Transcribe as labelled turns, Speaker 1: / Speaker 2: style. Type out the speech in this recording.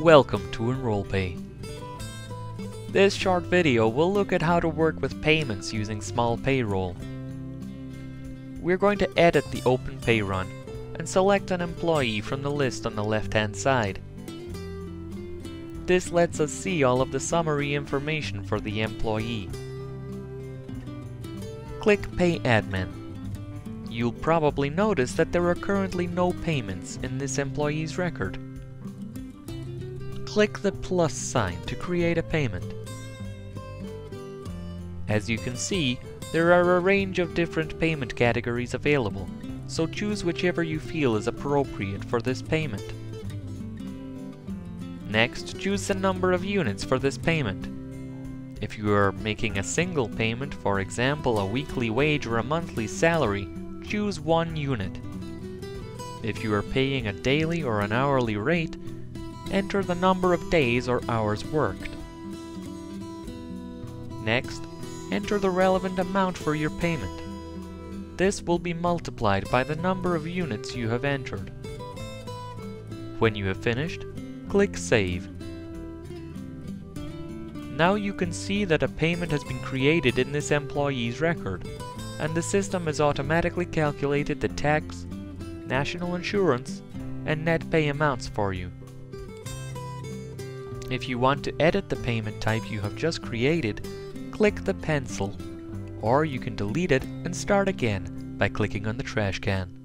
Speaker 1: Welcome to EnrolPay. This short video will look at how to work with payments using Small Payroll. We're going to edit the Open Pay run and select an employee from the list on the left hand side. This lets us see all of the summary information for the employee. Click Pay Admin. You'll probably notice that there are currently no payments in this employee's record. Click the plus sign to create a payment. As you can see, there are a range of different payment categories available, so choose whichever you feel is appropriate for this payment. Next, choose the number of units for this payment. If you are making a single payment, for example a weekly wage or a monthly salary, choose one unit. If you are paying a daily or an hourly rate, enter the number of days or hours worked. Next, enter the relevant amount for your payment. This will be multiplied by the number of units you have entered. When you have finished, click Save. Now you can see that a payment has been created in this employee's record, and the system has automatically calculated the tax, national insurance, and net pay amounts for you. If you want to edit the payment type you have just created, click the pencil, or you can delete it and start again by clicking on the trash can.